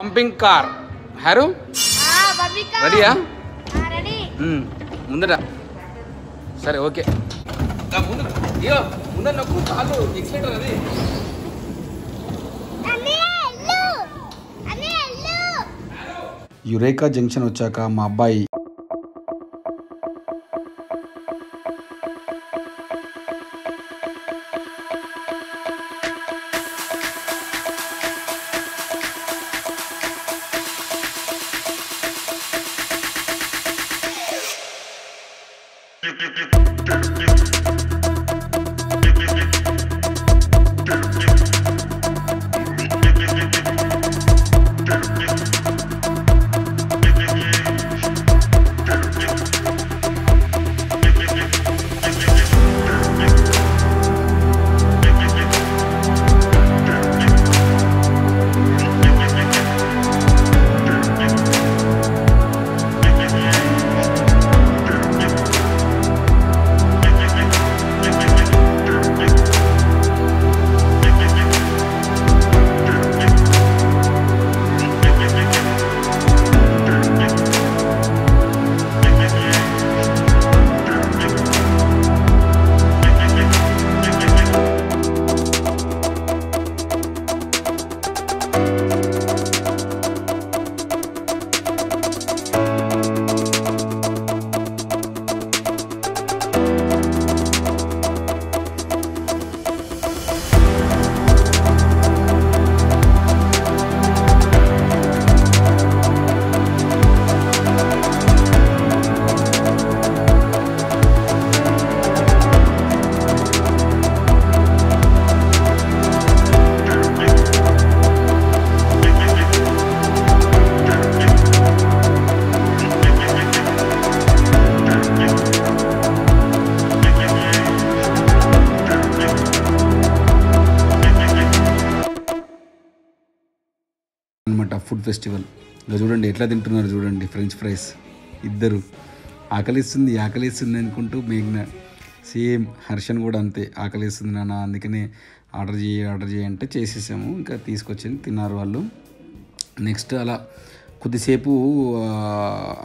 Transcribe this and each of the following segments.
Pumping car. హ్యారు రెడీయా. ముందట. సరే ఓకే. ముందర. ఎక్సిలేటర్ అది. యురేకా జంక్షన్ వచ్చాక మా అబ్బాయి ఫెస్టివల్. ఇంకా చూడండి ఎట్లా తింటున్నారు చూడండి ఫ్రెంచ్ ఫ్రైస్. ఇద్దరు. ఆకలిస్తుంది ఆకలిస్తుంది అనుకుంటూ మేఘ్న సేమ్ హర్షన్ కూడా అంతే ఆకలిస్తుంది నాన్న అందుకనే ఆర్డర్ చేయి ఆర్డర్ చేయి అంటే చేసేసాము. ఇంకా తీసుకొచ్చింది తిన్నారు వాళ్ళు. నెక్స్ట్ అలా కొద్దిసేపు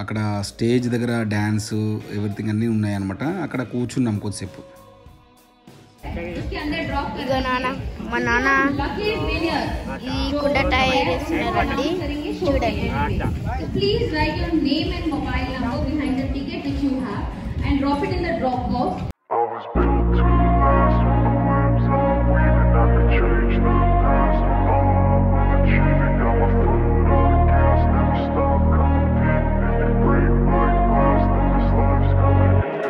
అక్కడ స్టేజ్ దగ్గర డ్యాన్స్ ఎవ్రీథింగ్ అన్నీ ఉన్నాయన్నమాట. అక్కడ కూర్చున్నాం కొద్దిసేపు. మా నాన్న ఈ కుండ టైర్ వేస్తున్నారండి చూడండి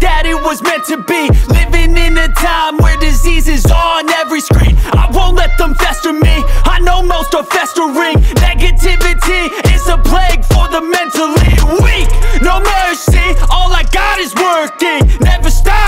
That it was meant to be. Living in a time where disease is on every screen. I won't let them fester me. I know most are festering. Negativity is a plague for the mentally weak. No mercy. All I got is working. Never stop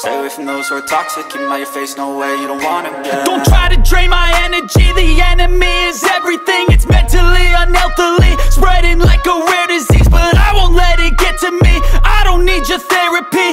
Stay away from those who are toxic. Keep out your face, no way, you don't want 'em. Yeah. Don't try to drain my energy. The enemy is everything. It's mentally, unhealthily, spreading like a rare disease. But I won't let it get to me. I don't need your therapy.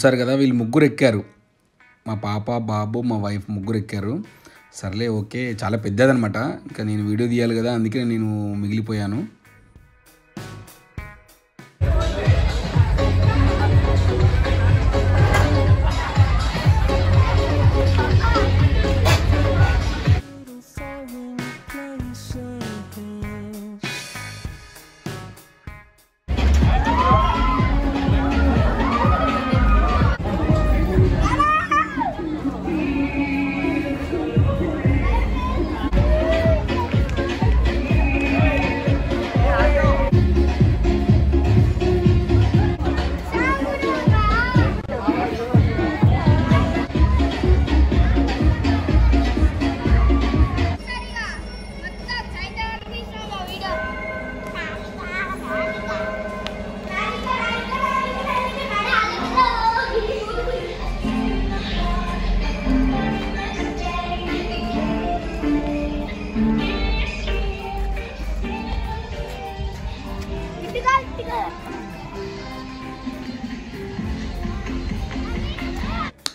చూసారు కదా వీళ్ళు ముగ్గురు ఎక్కారు. మా పాప బాబు మా wife ముగ్గురు ఎక్కారు. సర్లే ఓకే చాలా పెద్దదనమాట ఇంకా నేను వీడియో తీయాలి కదా అందుకే నేను మిగిలిపోయాను.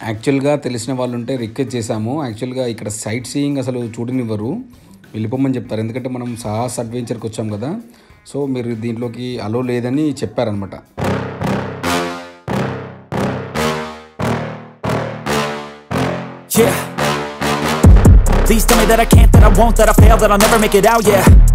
యాక్చువల్గా తెలిసిన వాళ్ళు ఉంటే రిక్వెస్ట్ చేశాము. యాక్చువల్గా ఇక్కడ సైట్ సీయింగ్ అసలు చూడనివ్వరు. వెళ్ళిపోమని చెప్తారు. ఎందుకంటే మనం సాహస్ అడ్వెంచర్కి వచ్చాం కదా. సో మీరు దీంట్లోకి అలో లేదని చెప్పారనమాట Yeah. Please tell me that I can't, that I won't, that I fail, that I'll never make it out, yeah.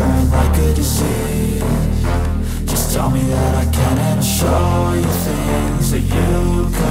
Just tell me that I can and show you things that you couldn't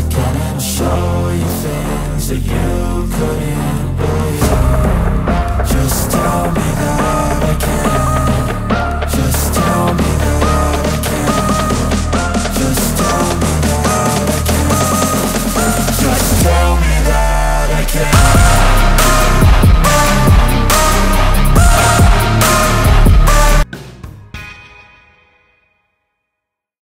I can show you things that you couldn't believe. Just tell me that